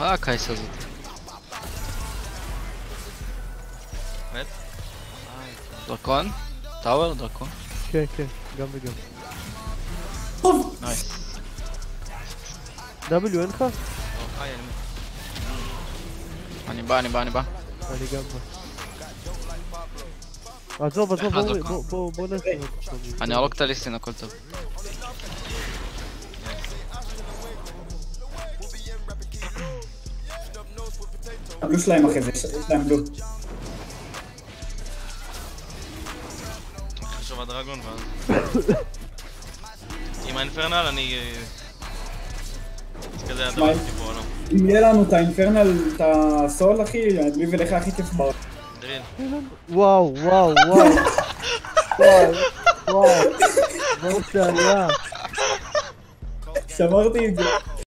מה הקייס הזאת? מת? דרקון? טאוור? דרקון? כן, כן, גם וגם. נייס. W אין לך? לא, אני בא, אני בא, אני בא. אני גם בא. עזוב, עזוב, עזוב, בוא- קום. בוא- בוא בוא נעשה עוד פעם. אני ארוג את הליסטין, הכל טוב. הבלו שלהם אחרי זה, יש להם בלו. חשוב הדרגון ואז... עם האינפרנל אני... אה, כזה הדבר הכי פה בעולם. אם יהיה לנו את האינפרנל, את הסול אחי, לי ולך הכי כיף בעולם. דריל. וואו, וואו, וואו. וואו, וואו. בואו שעליה. שמרתי את זה.